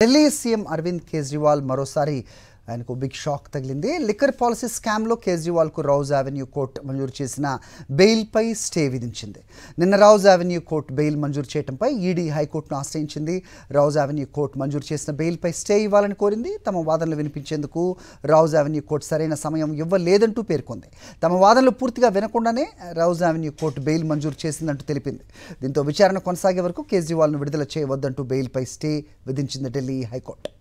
Delhi CM Arvind Kejriwal మరోసారి ఆయనకు big shock తగిలింది. లిక్కర్ పాలసీ స్కామ్లో కేజ్రీవాల్కు రౌజ్ అవెన్యూ కోర్టు మంజూరు చేసిన బెయిల్పై స్టే విధించింది. నిన్న రౌజ్ అవెన్యూ కోర్టు బెయిల్ మంజూరు చేయడంపై ఈడీ హైకోర్టును ఆశ్రయించింది. రౌజ్ అవెన్యూ కోర్టు మంజూరు చేసిన బెయిల్పై స్టే ఇవ్వాలని కోరింది. తమ వాదనలు వినిపించేందుకు రౌజ్ అవెన్యూ కోర్టు సరైన సమయం ఇవ్వలేదంటూ పేర్కొంది. తమ వాదనలు పూర్తిగా వినకుండానే రౌజ్ అవెన్యూ కోర్టు బెయిల్ మంజూరు చేసిందంటూ తెలిపింది. దీంతో విచారణ కొనసాగే వరకు కేజ్రీవాల్ను విడుదల చేయవద్దంటూ బెయిల్పై స్టే విధించింది ఢిల్లీ హైకోర్టు.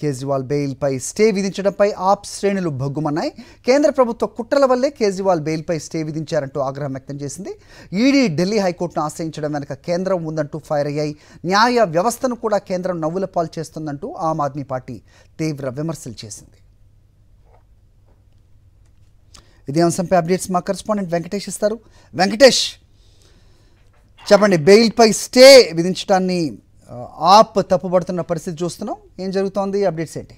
కేజ్రీవాల్ బెయిల్పై స్టే విధించడంపై ఆప్ శ్రేణులు భగ్గుమన్నాయి. కేంద్ర ప్రభుత్వ కుట్రల వల్లే కేజ్రీవాల్ బెయిల్పై స్టే విధించారంటూ ఆగ్రహం వ్యక్తం చేసింది. ఈడీ ఢిల్లీ హైకోర్టును ఆశ్రయించడం వెనుక కేంద్రం ఉందంటూ ఫైర్ అయ్యాయి. న్యాయ వ్యవస్థను కూడా కేంద్రం నవ్వుల పాలు చేస్తుందంటూ ఆమ్ ఆద్మీ పార్టీ తీవ్ర విమర్శలు చేసింది. ఇదే అంశంపై అప్డేట్స్ మా కరెస్పాండెంట్ వెంకటేష్ ఇస్తారు. వెంకటేష్ చెప్పండి బెయిల్పై స్టే విధించడాన్ని ఆప్ తప్పుపడుతున్న పరిస్థితి చూస్తున్నాం. ఏం జరుగుతోంది? అప్డేట్స్ ఏంటి?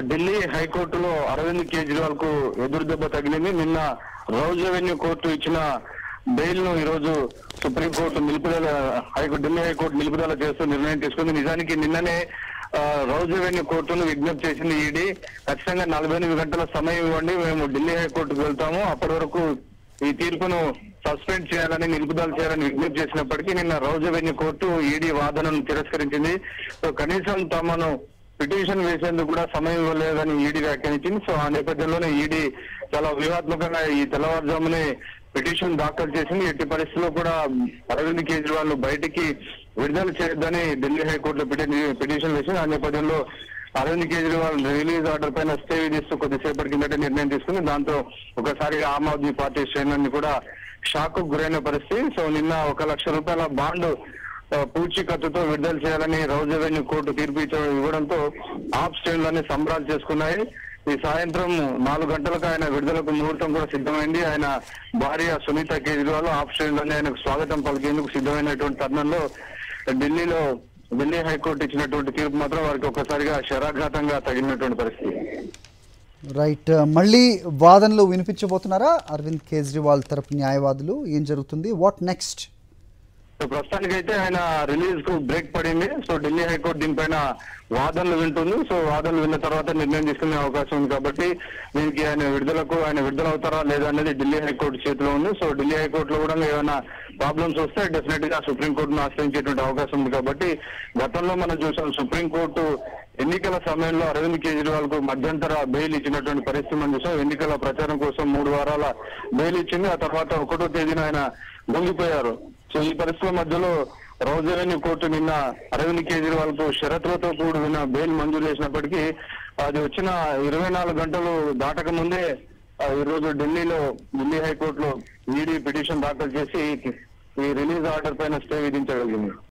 ఢిల్లీ హైకోర్టులో అరవింద్ కేజ్రీవాల్కు ఎదురు దెబ్బ తగిలింది. నిన్న రౌజ్ రెవెన్యూ కోర్టు ఇచ్చిన బెయిల్ను ఈరోజు సుప్రీంకోర్టు నిలుపుదల హైకోర్టు ఢిల్లీ హైకోర్టు నిలుపుదల చేస్తూ నిర్ణయం తీసుకుంది. నిజానికి నిన్ననే ఆ, రౌజ్ రెవెన్యూ కోర్టును విజ్ఞప్తి చేసింది ఈడీ. ఖచ్చితంగా నలభై ఎనిమిది గంటల సమయం ఇవ్వండి. మేము ఢిల్లీ హైకోర్టుకు వెళ్తాము. అప్పటి వరకు ఈ తీర్పును సస్పెండ్ చేయాలని నిలుపుదల చేయాలని విజ్ఞప్తి చేసినప్పటికీ నిన్న రోజు వెన్ని కోర్టు ఈడీ వాదనను తిరస్కరించింది. సో కనీసం తమను పిటిషన్ వేసేందుకు కూడా సమయం ఇవ్వలేదని ఈడీ వ్యాఖ్యానించింది. సో ఆ నేపథ్యంలోనే ఈడీ చాలా వ్యూహాత్మకంగా ఈ తెల్లవారుజామునే పిటిషన్ దాఖలు చేసింది. ఎట్టి పరిస్థితుల్లో కూడా అరవింద్ కేజ్రీవాల్ బయటికి విడుదల చేయొద్దని ఢిల్లీ హైకోర్టులో పిటిషన్ వేసింది. ఆ నేపథ్యంలో అరవింద్ కేజ్రీవాల్ రిలీజ్ ఆర్డర్ పైన స్టే విధిస్తూ కొద్దిసేపటి కిందట నిర్ణయం తీసుకుంది. దాంతో ఒకసారిగా ఆమ్ ఆద్మీ పార్టీ శ్రేణులన్నీ కూడా షాక్కు గురైన పరిస్థితి. సో నిన్న ఒక లక్ష రూపాయల బాండ్ పూచీకత్తుతో విడుదల చేయాలని రౌజ్ రెవెన్యూ కోర్టు తీర్పు ఇవ్వడంతో ఆప్ శ్రేణులన్నీ సంబరాలు చేసుకున్నాయి. ఈ సాయంత్రం నాలుగు గంటలకు ఆయన విడుదలకు ముహూర్తం కూడా సిద్ధమైంది. ఆయన భార్య సునీత కేజ్రీవాల్ ఆప్ శ్రేణులన్నీ ఆయనకు స్వాగతం పలికేందుకు సిద్ధమైనటువంటి తరుణంలో ఢిల్లీలో ఢిల్లీ హైకోర్టు ఇచ్చినటువంటి తీర్పు మాత్రం వారికి ఒక్కసారిగా శరాఘాతంగా తగిలినటువంటి పరిస్థితి. రైట్. మళ్ళీ వాదనలు వినిపించబోతున్నారా? అరవింద్ కేజ్రీవాల్ తరపు న్యాయవాదులు ఏం జరుగుతుంది? వాట్ నెక్స్ట్ సో అయితే ఆయన రిలీజ్కు బ్రేక్ పడింది. సో ఢిల్లీ హైకోర్టు దీనిపైన వాదనలు వింటుంది. సో వాదనలు విన్న తర్వాత నిర్ణయం తీసుకునే అవకాశం ఉంది కాబట్టి దీనికి ఆయన విడుదలకు ఆయన విడుదల అవుతారా లేదా అనేది ఢిల్లీ హైకోర్టు చేతిలో ఉంది. సో ఢిల్లీ హైకోర్టులో కూడా ఏమైనా ప్రాబ్లమ్స్ వస్తే డెఫినెట్గా సుప్రీంకోర్టును ఆశ్రయించేటువంటి అవకాశం ఉంది కాబట్టి గతంలో మనం చూసాం సుప్రీంకోర్టు ఎన్నికల సమయంలో అరవింద్ కేజ్రీవాల్కు మధ్యంతర బెయిల్ ఇచ్చినటువంటి పరిస్థితి మనం చూసాం. ఎన్నికల ప్రచారం కోసం మూడు వారాల బెయిల్ ఇచ్చింది. ఆ తర్వాత ఒకటో తేదీన ఆయన లొంగిపోయారు సో ఈ పరిస్థితుల మధ్యలో రౌజ్ కోర్టు నిన్న అరవింద్ కేజ్రీవాల్కు షరతులతో కూడిన బెయిల్ మంజూరు చేసినప్పటికీ అది వచ్చిన ఇరవై నాలుగు గంటలు దాటక ముందే ఆ, ఈ రోజు ఢిల్లీలో ఢిల్లీ హైకోర్టులో ఈడీ పిటిషన్ దాఖలు చేసి ఈ రిలీజ్ ఆర్డర్ పైన స్టే విధించగలిగింది.